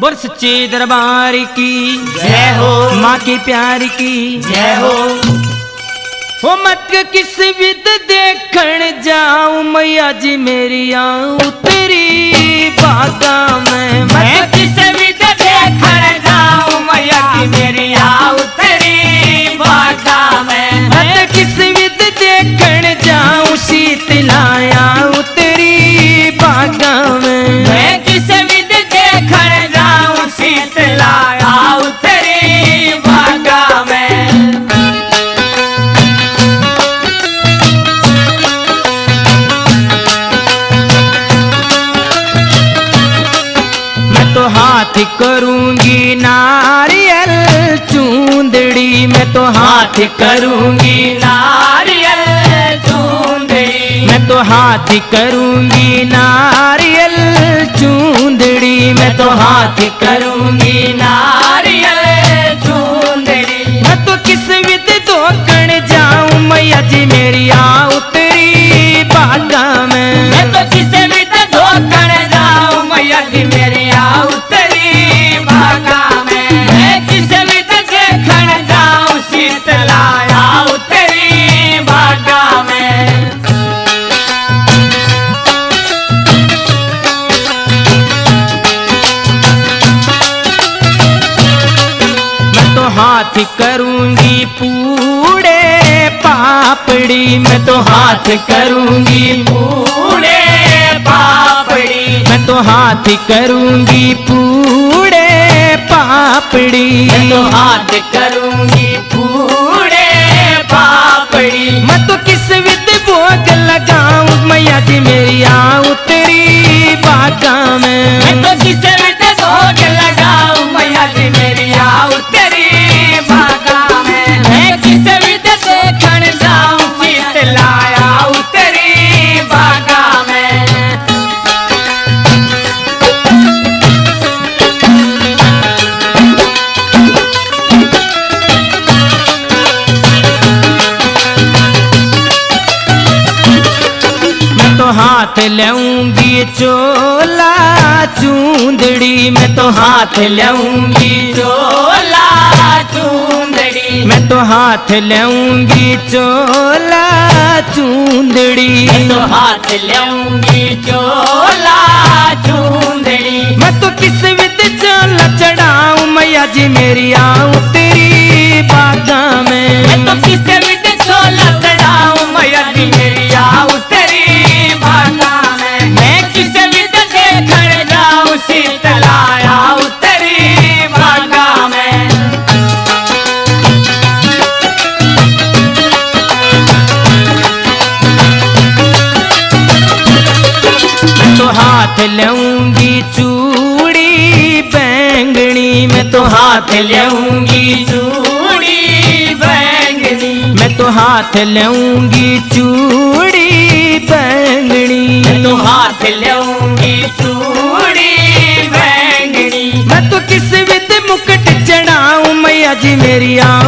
बोल सच्चे दरबार की। जय हो। माँ के प्यार की। जय हो। हो मत किस विद देखण जाऊँ मैया जी मेरी आऊँ तेरी बागा में। मैं मत किस विद हाथ करूँगी नारियल चूंदड़ी मैं तो हाथ करूँगी मैं हाथ करूँगी नारियल चूंदड़ी मैं तो हाथ करूँगी नारियल। हाथ करूँगी पूड़े, पापड़ी मैं तो हाथ करूँगी पूरे पापड़ी मैं तो हाथ करूँगी पूड़े, पापड़ी मैं तो हाथ करूँगी पूरे हाथ लूँगी चोला चूंदड़ी मैं तो हाथ लूँगी चोला चूंदड़ी। मैं तो हाथ लूँगी चोला चूंदड़ी। मैं तो हाथ लूँगी चोला चूंदड़ी। मैं तो किस विद चोला चढ़ाऊं मैया जी मेरी आऊँ। हाथ लूँगी चूड़ी, बैंगनी, मैं तो हाथ लूँगी चूड़ी, बैंगनी। मैं तो हाथ लूँगी चूड़ी, बैंगनी। मैं तो हाथ लूँगी चूड़ी, बैंगनी। मैं तो किस विद मुकुट चढ़ाऊं, मैया जी मेरी आ